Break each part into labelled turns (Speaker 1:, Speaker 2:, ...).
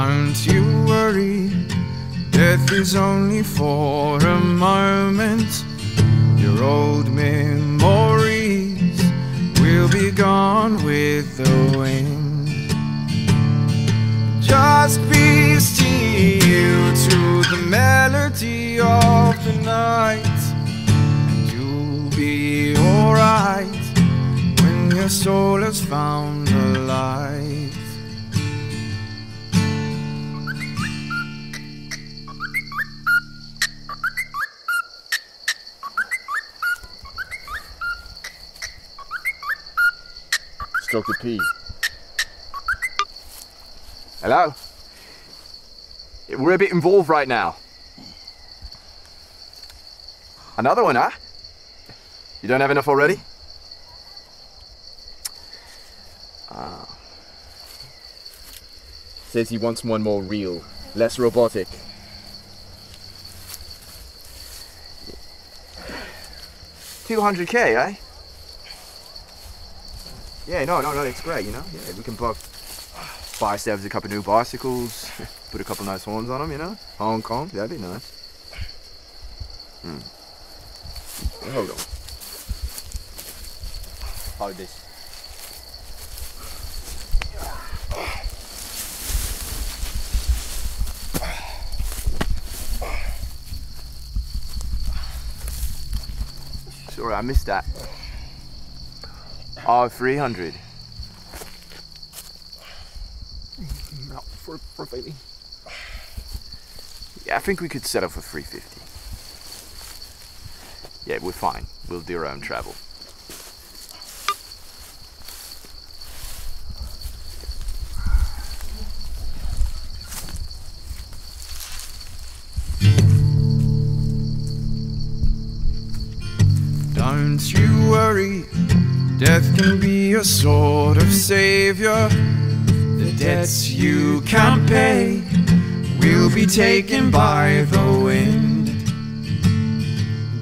Speaker 1: Don't you worry, death is only for a moment. Your old memories will be gone with the wind. Just peace to you, to the melody of the night. And you'll be alright when your soul has found.
Speaker 2: Stroke P. Hello? We're a bit involved right now. Another one, huh? You don't have enough already? Ah. Says he wants one more real, less robotic. Two hundred K, eh? Yeah, no, no, no, it's great, you know? Yeah, we can both buy ourselves a couple new bicycles, put a couple nice horns on them, you know? Hong Kong, that'd be nice. Hmm. Hold on. Hold this. Sorry, I missed that. Oh, 300.
Speaker 3: Not for, for baby.
Speaker 2: Yeah, I think we could settle up for 350. Yeah, we're fine. We'll do our own travel.
Speaker 1: Death can be a sort of savior. The debts you can't pay will be taken by the wind.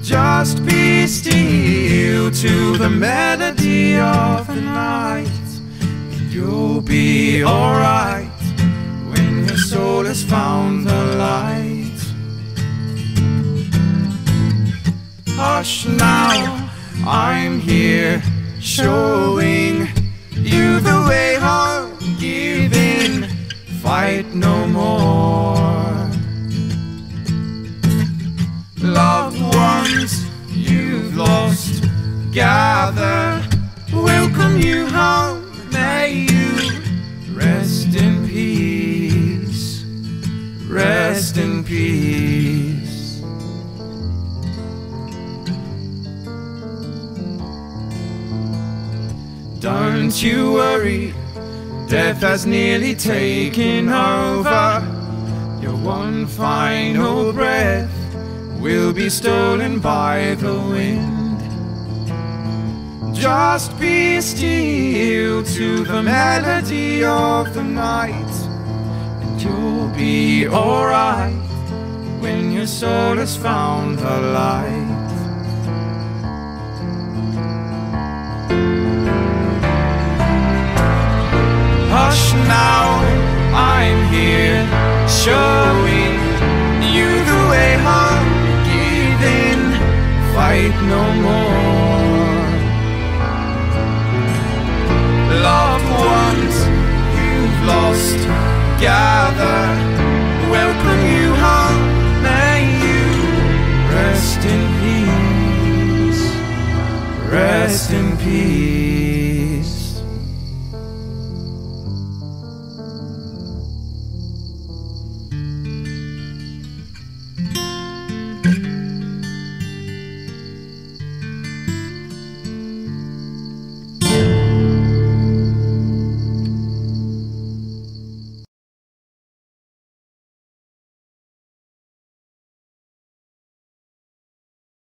Speaker 1: Just be still to the melody of the night, and you'll be alright when your soul has found the light. Hush now, I'm here showing you the way home. Give in, fight no more. Loved ones you've lost, gather, welcome you home. May you rest in peace, rest in peace. Don't you worry, death has nearly taken over. Your one final breath will be stolen by the wind. Just be still to the melody of the night, and you'll be alright when your soul has found the light. No more. Loved ones you've lost, gather, welcome you home. May you rest in peace, rest in.